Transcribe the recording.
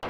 you